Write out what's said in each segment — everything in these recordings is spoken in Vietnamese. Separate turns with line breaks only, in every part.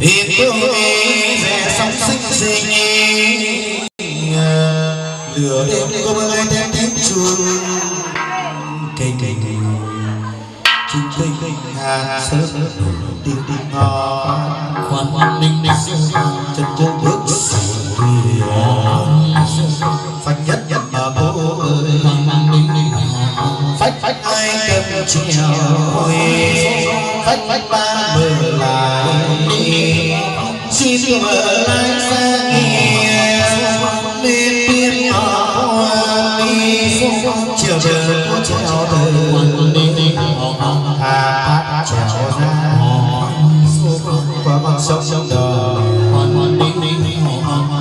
hiền tương về sống sinh sinh lửa đêm có mưa thêm tiếng chuông. Cây cây cây chim cây hà sớm tiếng tiếng ngò
khoan khoan ninh ninh.
Chân chân bước thuyền. Phách nhất nhất mà cô ơi. Phách phách ai cầm chiều phách phách ba mờ lại xin mờ lại xa nghe nên biết họ đi. chiều chờ có trèo từ.
Ninh ninh họ họ
hà hát trèo ra. qua con sông sông đò.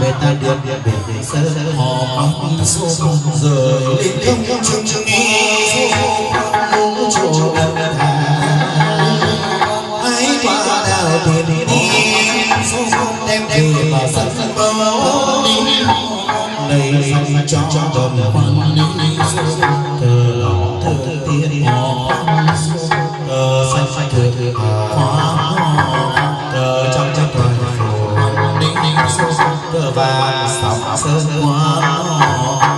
về ta được về về sơ
họ
rồi đào tiền đi mà sân bầu lấy cho đồng
khoan ninh ninh
thơ lòng thơ tiên thơ xanh xanh thơ thơ thơ trong trong thời
khoan
vàng sóng sơn vững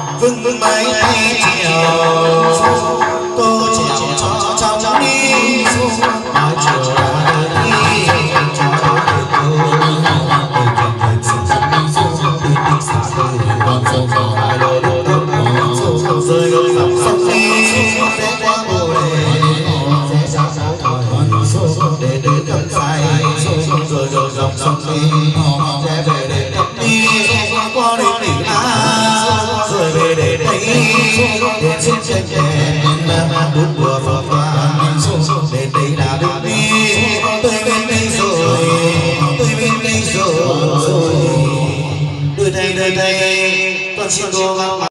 đôi tay con xin cô